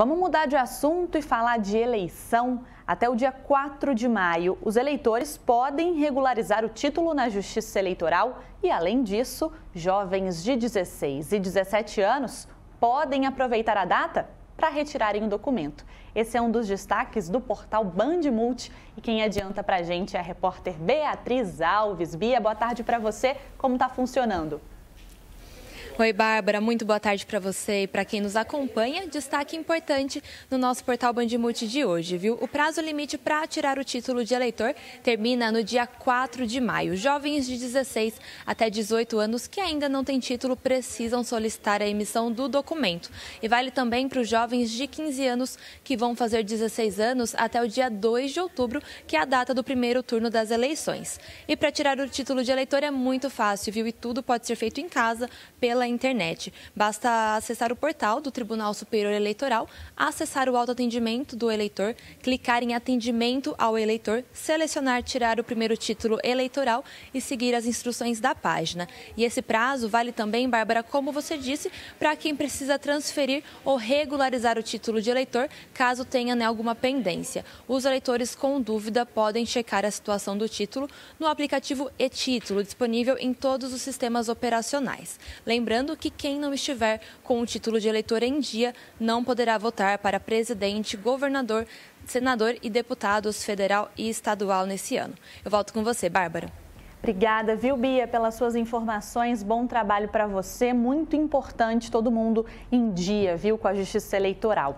Vamos mudar de assunto e falar de eleição. Até o dia 4 de maio, os eleitores podem regularizar o título na Justiça Eleitoral e, além disso, jovens de 16 e 17 anos podem aproveitar a data para retirarem o documento. Esse é um dos destaques do portal Band Multi e quem adianta para a gente é a repórter Beatriz Alves. Bia, boa tarde para você. Como está funcionando? Oi, Bárbara, muito boa tarde para você e para quem nos acompanha. Destaque importante no nosso portal Bandimute de hoje, viu? O prazo limite para tirar o título de eleitor termina no dia 4 de maio. Jovens de 16 até 18 anos que ainda não têm título precisam solicitar a emissão do documento. E vale também para os jovens de 15 anos que vão fazer 16 anos até o dia 2 de outubro, que é a data do primeiro turno das eleições. E para tirar o título de eleitor é muito fácil, viu? E tudo pode ser feito em casa pela internet. Basta acessar o portal do Tribunal Superior Eleitoral, acessar o autoatendimento do eleitor, clicar em atendimento ao eleitor, selecionar tirar o primeiro título eleitoral e seguir as instruções da página. E esse prazo vale também, Bárbara, como você disse, para quem precisa transferir ou regularizar o título de eleitor, caso tenha né, alguma pendência. Os eleitores com dúvida podem checar a situação do título no aplicativo e-título, disponível em todos os sistemas operacionais. Lembrando Lembrando que quem não estiver com o título de eleitor em dia não poderá votar para presidente, governador, senador e deputados federal e estadual nesse ano. Eu volto com você, Bárbara. Obrigada, viu, Bia, pelas suas informações. Bom trabalho para você. Muito importante todo mundo em dia, viu, com a Justiça Eleitoral.